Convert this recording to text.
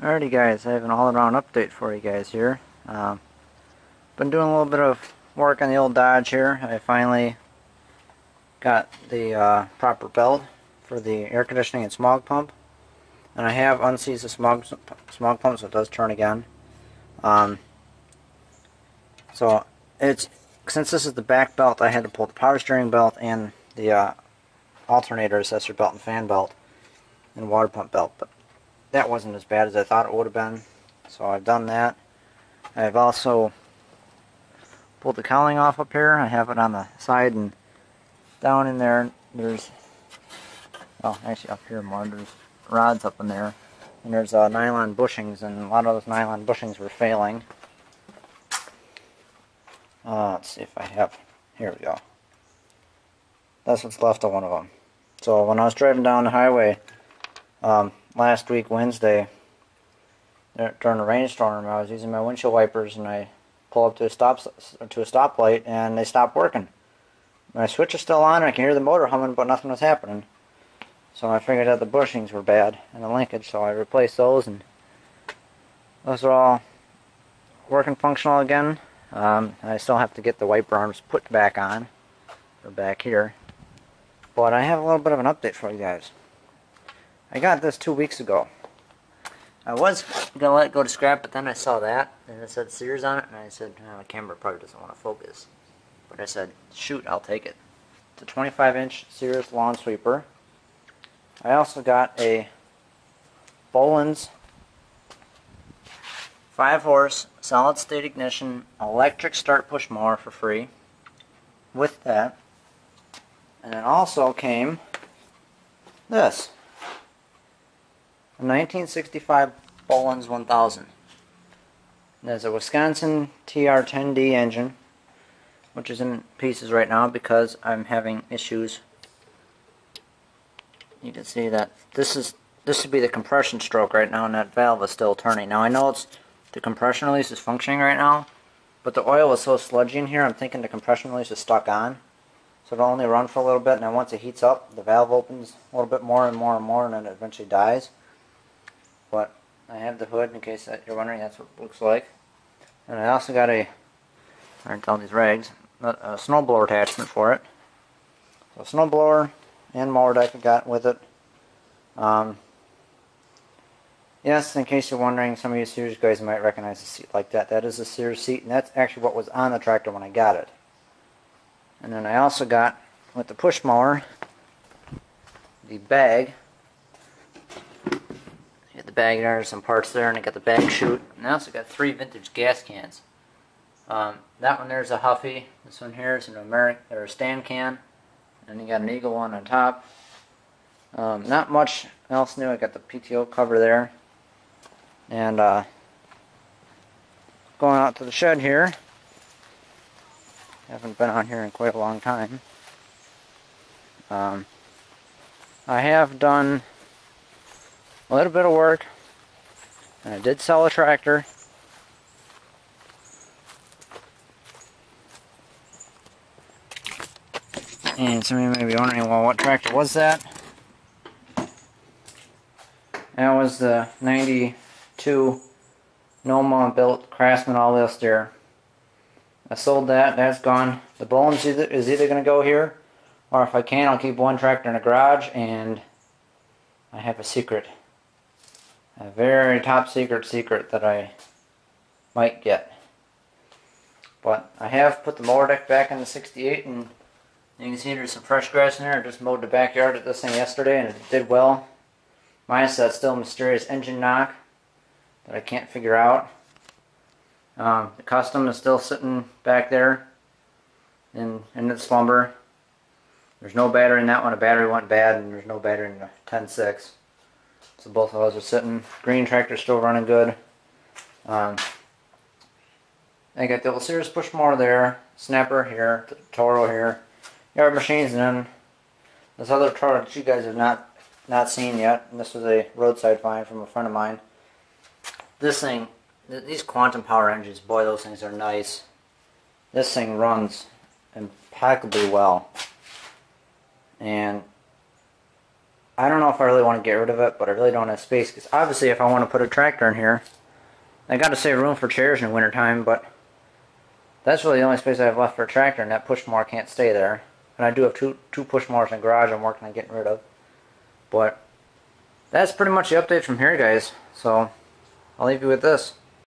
Alrighty guys, I have an all-around update for you guys here. Um, been doing a little bit of work on the old Dodge here. I finally got the uh, proper belt for the air conditioning and smog pump. And I have unseized the smog, smog pump so it does turn again. Um, so it's since this is the back belt I had to pull the power steering belt and the uh, alternator assessor belt and fan belt and water pump belt. But that wasn't as bad as I thought it would have been. So I've done that. I've also pulled the cowling off up here. I have it on the side and down in there there's, well actually up here more, there's rods up in there. And there's uh, nylon bushings and a lot of those nylon bushings were failing. Uh, let's see if I have, here we go. That's what's left of one of them. So when I was driving down the highway, um, last week Wednesday during a rainstorm I was using my windshield wipers and I pull up to a stop to a stoplight and they stopped working. My switch is still on and I can hear the motor humming but nothing was happening. So I figured out the bushings were bad and the linkage so I replaced those and those are all working functional again. Um, I still have to get the wiper arms put back on or back here. But I have a little bit of an update for you guys. I got this two weeks ago. I was going to let it go to scrap, but then I saw that, and it said Sears on it, and I said, oh, the camera probably doesn't want to focus. But I said, shoot, I'll take it. It's a 25-inch Sears lawn sweeper. I also got a Bolens 5-horse solid-state ignition electric start push mower for free with that. And it also came this. A 1965 Bolens 1000. There's a Wisconsin TR10D engine, which is in pieces right now because I'm having issues. You can see that this is this would be the compression stroke right now, and that valve is still turning. Now I know it's the compression release is functioning right now, but the oil is so sludgy in here. I'm thinking the compression release is stuck on, so it'll only run for a little bit, and then once it heats up, the valve opens a little bit more and more and more, and then it eventually dies. But I have the hood in case you're wondering. That's what it looks like. And I also got a, aren't all these rags, a, snowblower attachment for it. So snowblower and mower deck I got with it. Um, yes, in case you're wondering, some of you Sears guys might recognize a seat like that. That is a Sears seat, and that's actually what was on the tractor when I got it. And then I also got, with the push mower, the bag bag there, some parts there, and I got the bag chute. And I also got three vintage gas cans. Um, that one there's a Huffy. This one here is an American or a stand can. And you got an Eagle one on top. Um, not much else new. I got the PTO cover there. And uh, going out to the shed here. Haven't been on here in quite a long time. Um, I have done a little bit of work. And I did sell a tractor. And some of you may be wondering, well, what tractor was that? That was the 92 Noma built Craftsman all-wheel steer. I sold that, that's gone. The Bolens is either going to go here, or if I can, I'll keep one tractor in the garage, and I have a secret a very top secret secret that I might get. But I have put the mower deck back in the 68 and you can see there's some fresh grass in there. I just mowed the backyard at this thing yesterday and it did well. Minus that still mysterious engine knock that I can't figure out. Um, the custom is still sitting back there in, in its slumber. There's no battery in that one. A battery went bad and there's no battery in the 10.6. So both of those are sitting. Green tractor still running good. Um, I got the old Sears push mower there, snapper here, the Toro here, yard machines, and then this other Toro that you guys have not not seen yet. And this was a roadside find from a friend of mine. This thing, th these quantum power engines, boy, those things are nice. This thing runs impeccably well, and I don't know if I really want to get rid of it, but I really don't have space. Because obviously, if I want to put a tractor in here, I got to save room for chairs in the wintertime, but that's really the only space I have left for a tractor, and that push mower can't stay there. And I do have two two push mowers in the garage I'm working on getting rid of. But that's pretty much the update from here, guys. So I'll leave you with this.